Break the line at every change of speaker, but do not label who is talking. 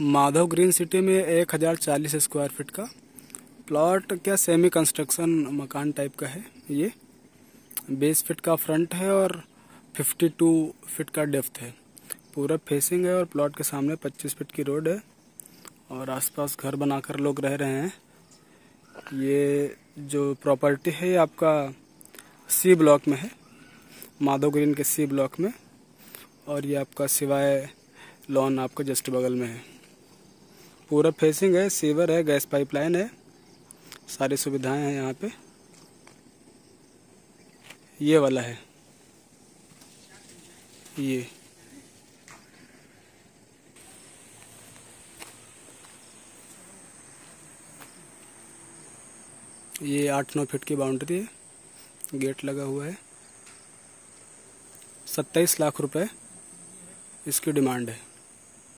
Madhav green city में एक हज़ार चालीस स्क्वायर फीट का प्लॉट क्या सेमी कंस्ट्रक्शन मकान टाइप का है? ये बीस फीट का फ्रंट है और फिफ्टी टू फीट का डेप्थ है। पूरा फेसिंग है और प्लॉट के सामने पच्चीस फीट की रोड है और आसपास घर बनाकर लोग रह रहे हैं। ये जो प्रॉपर्टी है ये आपका सी ब्लॉक में है, माधव ग्रीन के सी ब्लॉक में और ये आपका सिवाय लॉन आपका जस्ट बगल में है। पूरा फेसिंग है, सीवर है, गैस पाइपलाइन है। सारी सुविधाएँ हैं यहाँ पे। ये वाला है। ये। ये आठ नौ फीट की बाउंड्री है। गेट लगा हुआ है। सत्ताईस लाख रुपए इसकी डिमांड है।